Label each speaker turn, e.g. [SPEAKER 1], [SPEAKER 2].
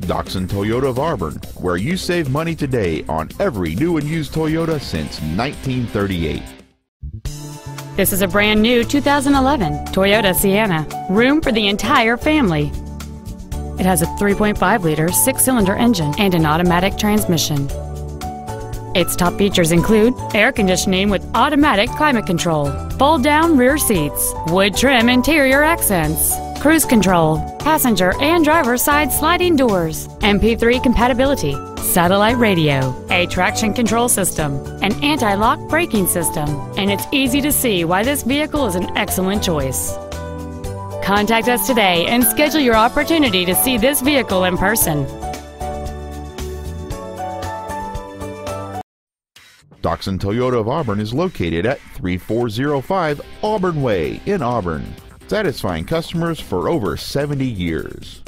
[SPEAKER 1] Doxon Toyota of Auburn, where you save money today on every new and used Toyota since 1938.
[SPEAKER 2] This is a brand new 2011 Toyota Sienna. Room for the entire family. It has a 3.5 liter six cylinder engine and an automatic transmission. Its top features include air conditioning with automatic climate control, fold down rear seats, wood trim interior accents, cruise control, passenger and driver side sliding doors, MP3 compatibility, satellite radio, a traction control system, an anti lock braking system, and it's easy to see why this vehicle is an excellent choice. Contact us today and schedule your opportunity to see this vehicle in person.
[SPEAKER 1] Doxon Toyota of Auburn is located at 3405 Auburn Way in Auburn, satisfying customers for over 70 years.